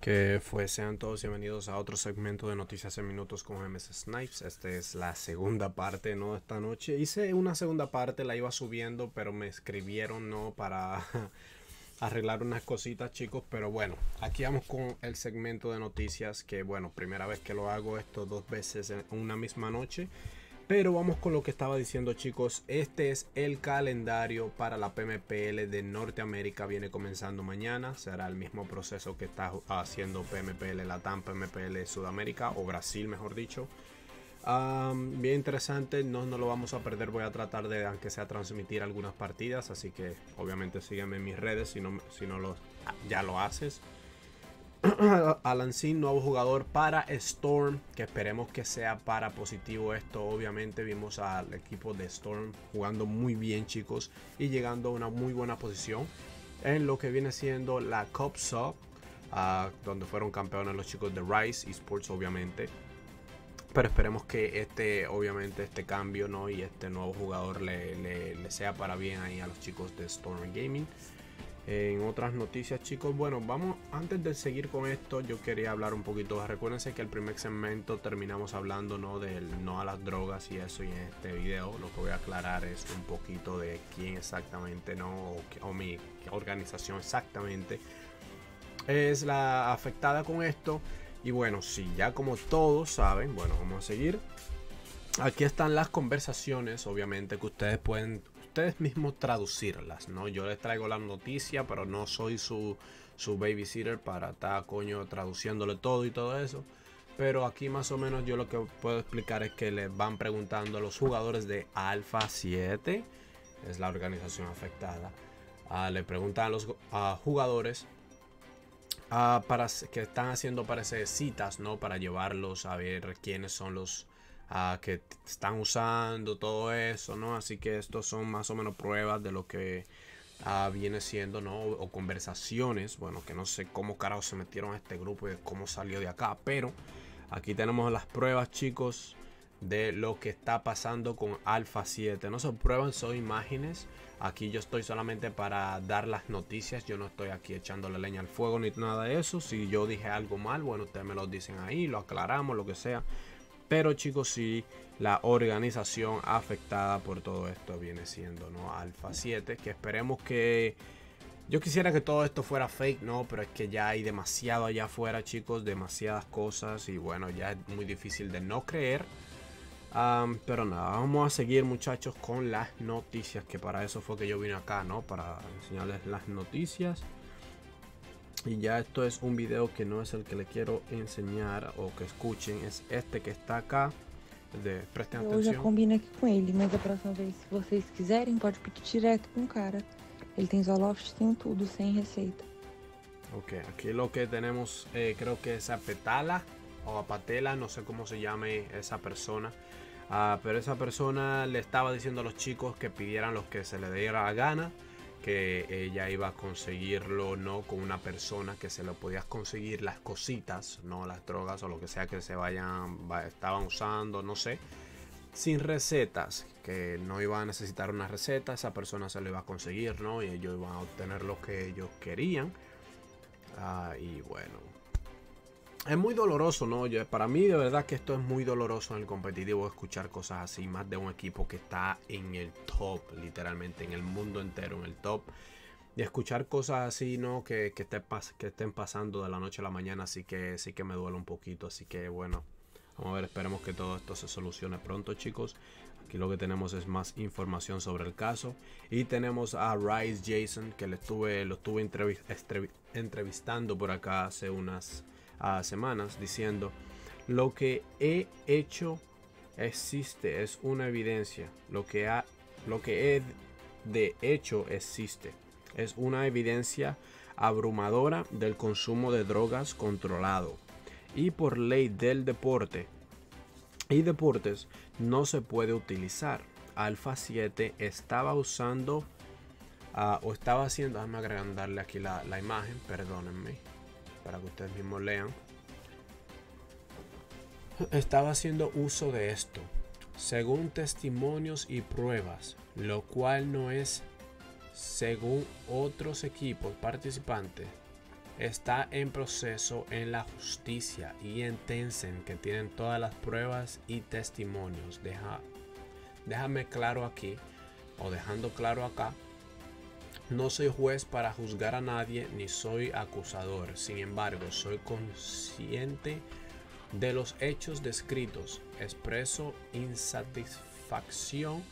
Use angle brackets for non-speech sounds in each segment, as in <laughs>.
Que fue, sean todos bienvenidos a otro segmento de Noticias en Minutos con MS Snipes. Esta es la segunda parte, ¿no? Esta noche. Hice una segunda parte, la iba subiendo, pero me escribieron, ¿no? Para <laughs> arreglar unas cositas, chicos. Pero bueno, aquí vamos con el segmento de noticias. Que bueno, primera vez que lo hago esto dos veces en una misma noche. Pero vamos con lo que estaba diciendo chicos. Este es el calendario para la PMPL de Norteamérica. Viene comenzando mañana. Será el mismo proceso que está haciendo PMPL Latam, PMPL Sudamérica o Brasil mejor dicho. bien interesante, no, no lo vamos a perder. Voy a tratar de, aunque sea, transmitir algunas partidas. Así que obviamente síganme en mis redes si no, si no lo, ya lo haces. <clears throat> Alan Sin, nuevo jugador para Storm, que esperemos que sea para positivo esto. Obviamente vimos al equipo de Storm jugando muy bien chicos y llegando a una muy buena posición en lo que viene siendo la Cup Sub, ah, donde fueron campeones los chicos de Rise Esports obviamente. Pero esperemos que este, obviamente, este cambio ¿no? y este nuevo jugador le, le sea para bien ahí a los chicos de Storm Gaming en otras noticias chicos. Bueno vamos antes de seguir con esto yo quería hablar un poquito. Recuérdense que el primer segmento terminamos hablando no del no a las drogas y eso y en este video lo que voy a aclarar es un poquito de quién exactamente no o, mi organización exactamente es la afectada con esto. Y bueno si ya como todos saben bueno vamos a seguir. Aquí están las conversaciones obviamente que ustedes pueden ustedes mismos traducirlas, ¿no? Yo les traigo la noticia, pero no soy su, su babysitter para estar, coño, traduciéndole todo y todo eso. Pero aquí más o menos yo lo que puedo explicar es que les van preguntando a los jugadores de Alpha 7, es la organización afectada, uh, le preguntan a los jugadores uh, para que están haciendo parece citas, ¿no? Para llevarlos a ver quiénes son los que están usando todo eso, ¿no? Así que estos son más o menos pruebas de lo que ah, viene siendo, ¿no? O conversaciones, bueno, que no sé cómo carajo se metieron a este grupo y cómo salió de acá, pero aquí tenemos las pruebas, chicos, de lo que está pasando con Alpha 7. No son pruebas, son imágenes. Aquí yo estoy solamente para dar las noticias. Yo no estoy aquí echándole leña al fuego ni nada de eso. Si yo dije algo mal, bueno, ustedes me lo dicen ahí, lo aclaramos, lo que sea. Pero chicos, sí, la organización afectada por todo esto viene siendo ¿no? Alpha 7. Que esperemos que... Yo quisiera que todo esto fuera fake, ¿no? Pero es que ya hay demasiado allá afuera, chicos. Demasiadas cosas. Y bueno, ya es muy difícil de no creer. pero nada, vamos a seguir muchachos con las noticias. Que para eso fue que yo vine acá, ¿no? Para enseñarles las noticias. Y ya esto es un video que no es el que le quiero enseñar o que escuchen, es este que está acá. De, prestem eu já combino aqui com ele, mas a próxima vez, se vocês quiserem, pode pedir direto com o cara. Ele tem Zoloft, tem tudo, sem receita. Ok, aquí lo que tenemos, eh, creo que es a Petala o a Patela, no sé cómo se llame esa persona. Uh, pero esa persona le estaba diciendo a los chicos que pidieran los que se le diera la gana que ella iba a conseguirlo no con una persona que se lo podías conseguir las cositas, no las drogas o lo que sea que se vayan, estaban usando, no sé, sin recetas, que no iba a necesitar una receta, esa persona se lo iba a conseguir, ¿no? Y ellos iban a obtener lo que ellos querían. Ah, y bueno, es muy doloroso, ¿no? Yo, para mí de verdad que esto es muy doloroso en el competitivo escuchar cosas así, más de un equipo que está en el top, literalmente, en el mundo entero, en el top. Y escuchar cosas así, ¿no? Que, que, que estén pasando de la noche a la mañana, así que sí que me duele un poquito. Así que bueno, vamos a ver, esperemos que todo esto se solucione pronto, chicos. Aquí lo que tenemos es más información sobre el caso. Y tenemos a Rice Jason, que le estuve, lo estuve entrevistando por acá hace unas semanas diciendo, lo que he hecho existe, es una evidencia. Lo que, ha, lo que he de hecho existe. Es una evidencia abrumadora del consumo de drogas controlado. Y por ley del deporte y deportes no se puede utilizar. Alpha 7 estaba usando ah, o estaba haciendo, déjame agregarle aquí la, la imagen, perdónenme para que ustedes mismos lean. Estaba haciendo uso de esto, según testimonios y pruebas, lo cual no es según otros equipos participantes. está en proceso en la justicia y en que tienen todas las pruebas y testimonios. Deja, déjame claro aquí, o dejando claro acá, no soy juez para juzgar a nadie ni soy acusador. Sin embargo, soy consciente de los hechos descritos. Expreso insatisfacción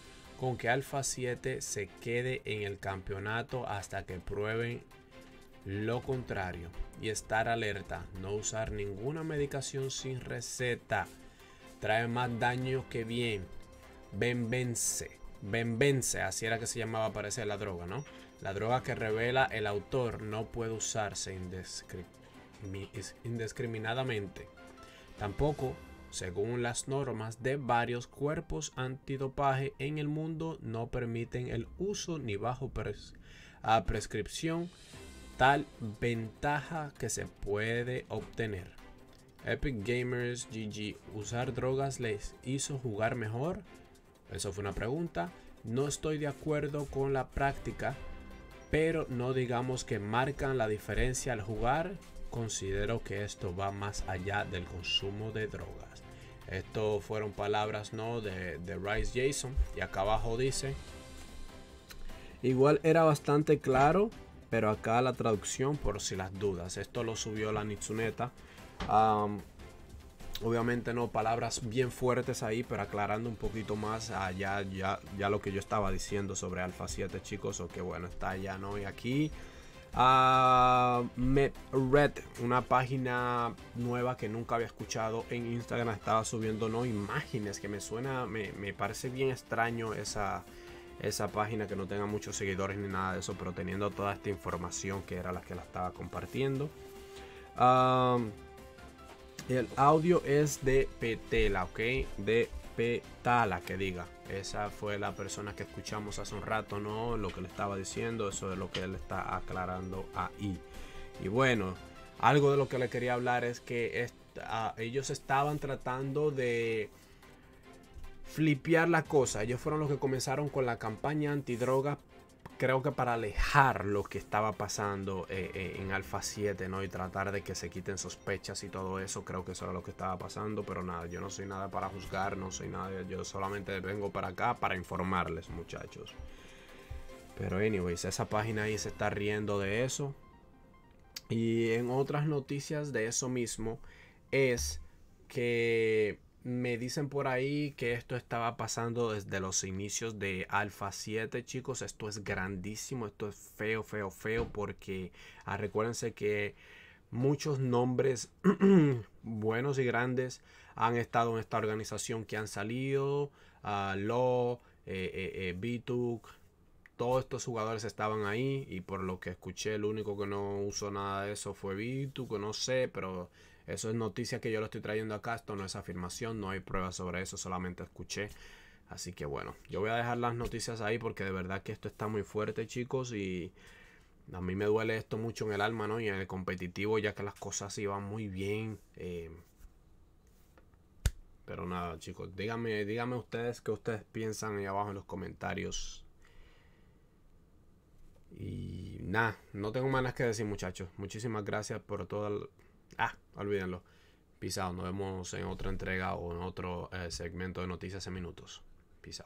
con que Alpha 7 se quede en el campeonato hasta que prueben lo contrario y estar alerta, no usar ninguna medicación sin receta, trae más daño que bien. Benvence, benvence, así era que se llamaba parece la droga, ¿no? La droga que revela el autor no puede usarse indiscriminadamente. Tampoco, según las normas de varios cuerpos antidopaje en el mundo, no permiten el uso ni bajo prescripción tal ventaja que se puede obtener. Epic Gamers GG, ¿usar drogas les hizo jugar mejor? Eso fue una pregunta. No estoy de acuerdo con la práctica, pero no digamos que marcan la diferencia al jugar. Considero que esto va más allá del consumo de drogas. Esto fueron palabras no de, de Rice Jason. Y acá abajo dice. Igual era bastante claro pero acá la traducción por si las dudas. Esto lo subió la Nitsuneta. Obviamente no palabras bien fuertes ahí, pero aclarando un poquito más allá ya, ya lo que yo estaba diciendo sobre Alpha 7, chicos. O que bueno, está ya no. Y aquí uh, Red, una página nueva que nunca había escuchado en Instagram, estaba subiendo no imágenes que me suena, me, me parece bien extraño esa esa página que no tenga muchos seguidores ni nada de eso, pero teniendo toda esta información que era la que la estaba compartiendo. El audio es de Petela, ok, de Petala, que diga. Esa fue la persona que escuchamos hace un rato, ¿no? Lo que le estaba diciendo, eso es lo que él está aclarando ahí. Y bueno, algo de lo que le quería hablar es que ah, ellos estaban tratando de flipear la cosa. Ellos fueron los que comenzaron con la campaña antidroga. Creo que para alejar lo que estaba pasando eh, eh, en Alpha 7, ¿no? Y tratar de que se quiten sospechas y todo eso. Creo que eso era lo que estaba pasando. Pero nada, yo no soy nada para juzgar, no soy nada. Yo solamente vengo para acá para informarles, muchachos. Pero anyways, esa página ahí se está riendo de eso. Y en otras noticias de eso mismo es que me dicen por ahí que esto estaba pasando desde los inicios de Alpha 7, chicos. Esto es grandísimo, esto es feo, feo, feo, porque ah, recuérdense que muchos nombres <clears throat> buenos y grandes han estado en esta organización que han salido. Uh, Law, eh, eh, eh todos estos jugadores estaban ahí y por lo que escuché, el único que no usó nada de eso fue que no sé, pero eso es noticia que yo lo estoy trayendo acá. Esto no es afirmación, no hay pruebas sobre eso, solamente escuché. Así que bueno, yo voy a dejar las noticias ahí porque de verdad que esto está muy fuerte, chicos. Y a mí me duele esto mucho en el alma, ¿no? Y en el competitivo, ya que las cosas iban muy bien. Eh, pero nada, chicos, díganme, díganme ustedes qué ustedes piensan ahí abajo en los comentarios. Y nada, no tengo más nada que decir, muchachos. Muchísimas gracias por todo el Ah, olvídenlo. Peace Nos vemos en otra entrega o en otro eh, segmento de Noticias en Minutos. Peace